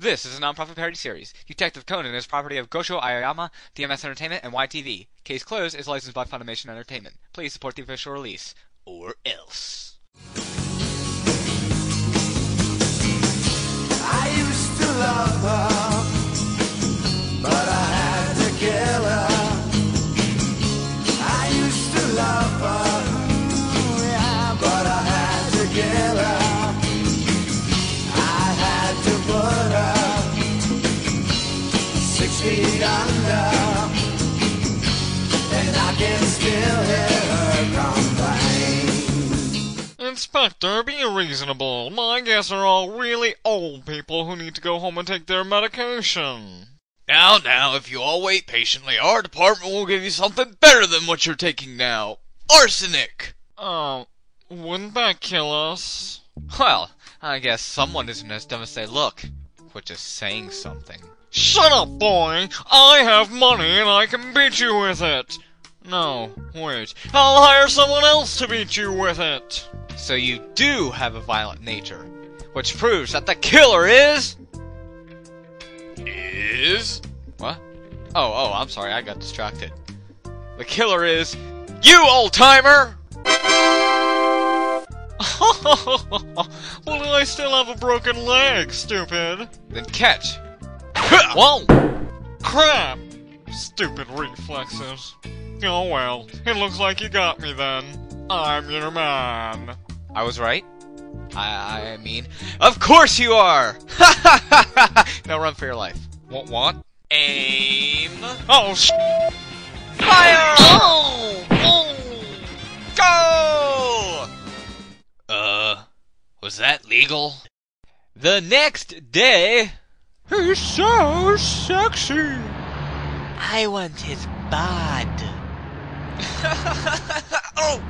This is a non-profit parody series. Detective Conan is property of Gosho Aoyama, TMS Entertainment, and YTV. Case Closed is licensed by Funimation Entertainment. Please support the official release. Or else. Feet and I can still hear her complain. Inspector, be reasonable. My guests are all really old people who need to go home and take their medication. Now, now, if you all wait patiently, our department will give you something better than what you're taking now. Arsenic! Oh, wouldn't that kill us? Well, I guess someone isn't as dumb as they look. Which is saying something. Shut up, boy! I have money and I can beat you with it! No, wait. I'll hire someone else to beat you with it! So you do have a violent nature. Which proves that the killer is. Is? What? Oh, oh, I'm sorry, I got distracted. The killer is. You, old timer! well, I still have a broken leg, stupid. Then catch. Whoa! Crap! Stupid reflexes. Oh well, it looks like you got me then. I'm your man. I was right. I, I mean, of course you are! now run for your life. What? What? Aim. Oh, sh- Fire! Oh! Go! Uh, was that legal? The next day. He's so sexy. I want his bod. oh!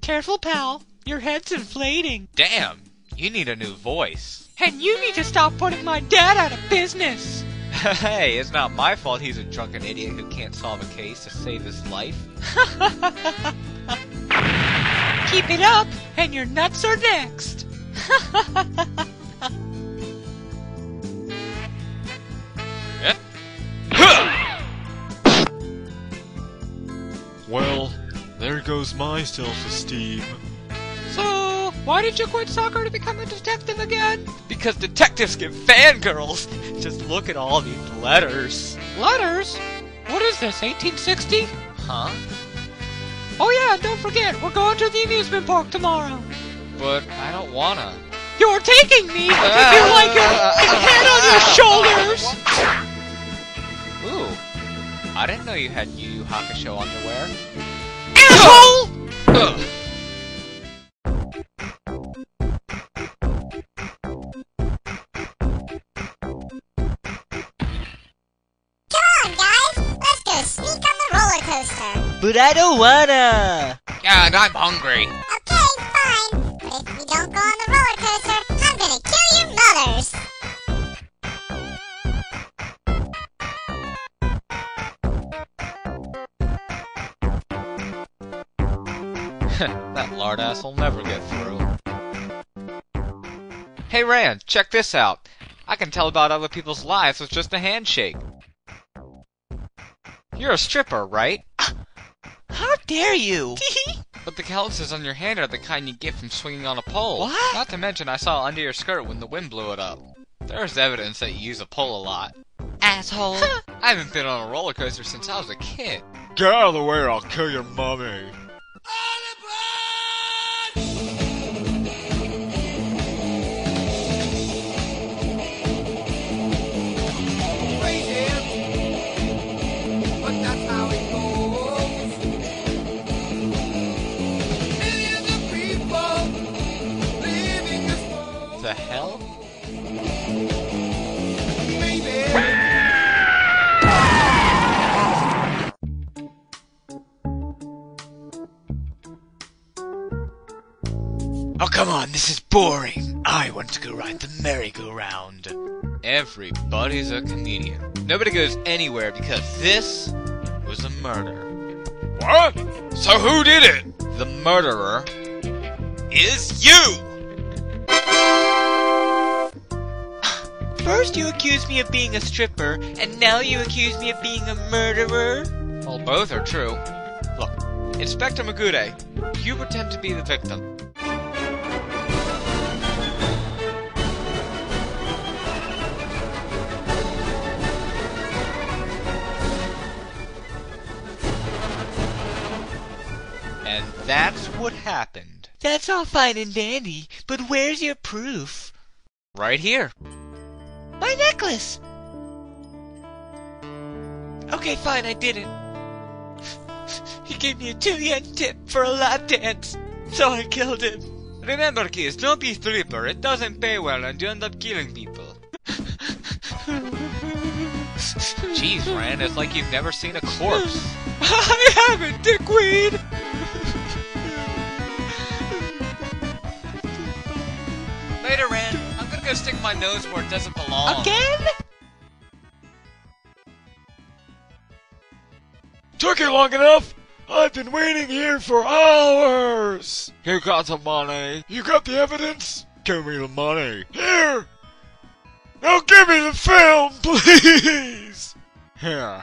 Careful, pal. Your head's inflating. Damn, you need a new voice. And you need to stop putting my dad out of business. hey, it's not my fault he's a drunken idiot who can't solve a case to save his life. Keep it up, and your nuts are next. Well, there goes my self-esteem. So, why did you quit soccer to become a detective again? Because detectives get fangirls. Just look at all these letters. Letters? What is this, 1860? Huh? Oh yeah, don't forget, we're going to the amusement park tomorrow. But I don't wanna. You're taking me if you ah. like your head on your shoulders. Ooh. I didn't know you had Yu Yu Hakusho underwear. Asshole! Ugh. Come on, guys! Let's go sneak on the roller coaster. But I don't wanna. Yeah, and I'm hungry. that lard ass will never get through. Hey Ran, check this out. I can tell about other people's lives with just a handshake. You're a stripper, right? How dare you? But the calluses on your hand are the kind you get from swinging on a pole. What? Not to mention, I saw under your skirt when the wind blew it up. There's evidence that you use a pole a lot. Asshole. I haven't been on a roller coaster since I was a kid. Get out of the way or I'll kill your mommy. Oh, come on, this is boring. I want to go ride the merry-go-round. Everybody's a comedian. Nobody goes anywhere because this was a murder. What? So who did it? The murderer Is you! First you accuse me of being a stripper, and now you accuse me of being a murderer? Well, both are true. Look, Inspector Megure, you pretend to be the victim. And that's what happened. That's all fine and dandy, but where's your proof? Right here. My necklace! Okay, fine, I did it. He gave me a two yen tip for a lap dance, so I killed him. Remember, kids, don't be stripper. It doesn't pay well and you end up killing people. Jeez, Ran, it's like you've never seen a corpse. I haven't, dickweed! Gonna stick my nose where it doesn't belong. Again? Took you long enough? I've been waiting here for hours! You got the money? You got the evidence? Give me the money. Here! Now give me the film, please! Here.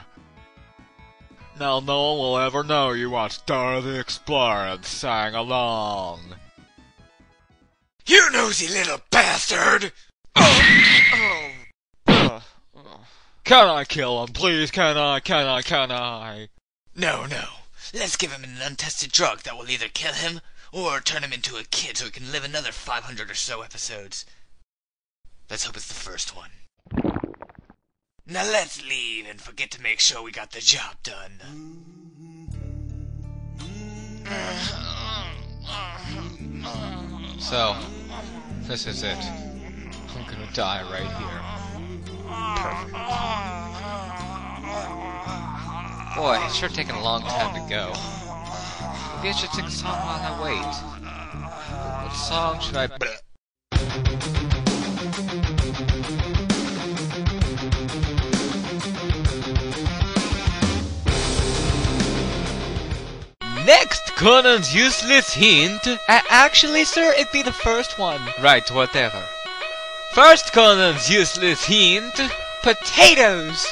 Now no one will ever know you watched Dora the Explorer and sang along. You nosy little bastard! Uh, uh, Can I kill him, please? Can I? Can I? Can I? No, no. Let's give him an untested drug that will either kill him or turn him into a kid so he can live another 500 or so episodes. Let's hope it's the first one. Now let's leave and forget to make sure we got the job done. So, this is it. I'm gonna die right here. Boy, it's sure taking a long time to go. Maybe I should sing a song while I wait. What song should I... Next, Conan's useless hint. actually, sir, it'd be the first one. Right, whatever. First, Conan's useless hint. Potatoes.